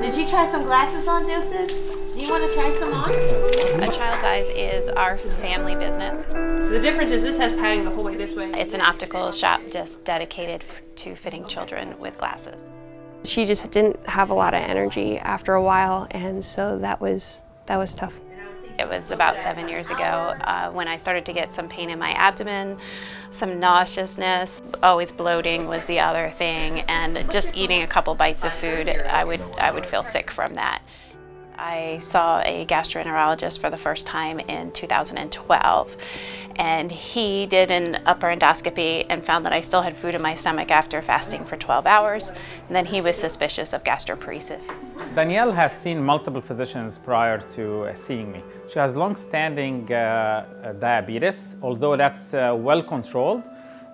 Did you try some glasses on, Joseph? Do you want to try some on? A Child's Eyes is our family business. The difference is this has padding the whole way this way. It's an optical shop just dedicated to fitting children with glasses. She just didn't have a lot of energy after a while, and so that was that was tough. It was about seven years ago uh, when I started to get some pain in my abdomen, some nauseousness, always bloating was the other thing, and just eating a couple bites of food, I would, I would feel sick from that. I saw a gastroenterologist for the first time in 2012 and he did an upper endoscopy and found that I still had food in my stomach after fasting for 12 hours and then he was suspicious of gastroparesis. Danielle has seen multiple physicians prior to uh, seeing me. She has long-standing uh, uh, diabetes, although that's uh, well controlled,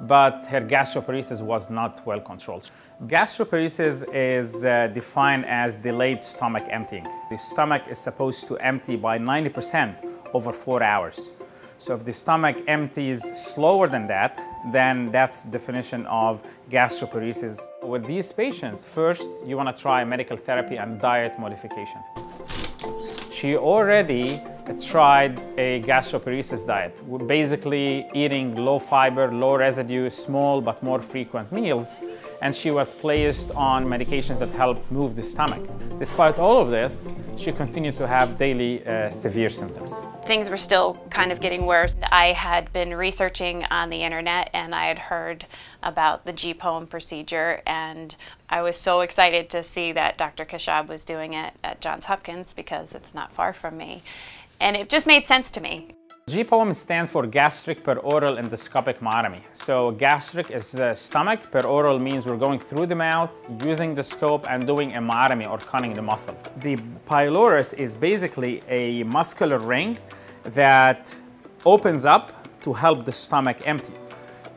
but her gastroparesis was not well controlled. Gastroparesis is uh, defined as delayed stomach emptying. The stomach is supposed to empty by 90% over four hours. So if the stomach empties slower than that, then that's definition of gastroparesis. With these patients, first you want to try medical therapy and diet modification. She already tried a gastroparesis diet, basically eating low fiber, low residue, small but more frequent meals and she was placed on medications that help move the stomach. Despite all of this, she continued to have daily uh, severe symptoms. Things were still kind of getting worse. I had been researching on the internet and I had heard about the GPOEM procedure and I was so excited to see that Dr. Khashab was doing it at Johns Hopkins because it's not far from me. And it just made sense to me. GPOEM stands for gastric peroral endoscopic myotomy. So gastric is the stomach, peroral means we're going through the mouth, using the scope and doing a myotomy or cutting the muscle. The pylorus is basically a muscular ring that opens up to help the stomach empty.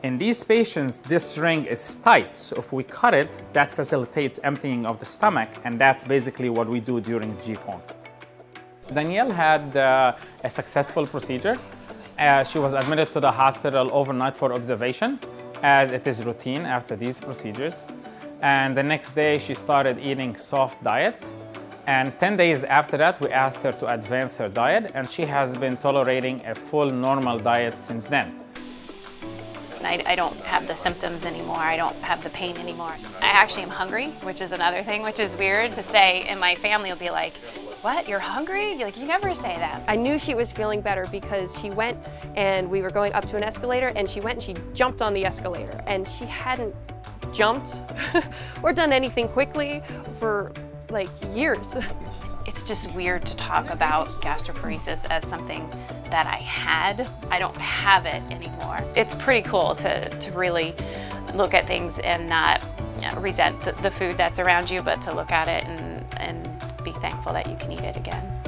In these patients, this ring is tight, so if we cut it, that facilitates emptying of the stomach, and that's basically what we do during GPOEM. Danielle had uh, a successful procedure. Uh, she was admitted to the hospital overnight for observation, as it is routine after these procedures. And the next day, she started eating soft diet. And 10 days after that, we asked her to advance her diet, and she has been tolerating a full normal diet since then. I, I, don't have the symptoms anymore. I don't have the pain anymore. I actually am hungry, which is another thing, which is weird to say. And my family will be like, what, you're hungry? Like, you never say that. I knew she was feeling better because she went and we were going up to an escalator and she went and she jumped on the escalator and she hadn't jumped or done anything quickly for like years. It's just weird to talk about gastroparesis as something that I had. I don't have it anymore. It's pretty cool to, to really look at things and not you know, resent the, the food that's around you, but to look at it and, thankful that you can eat it again.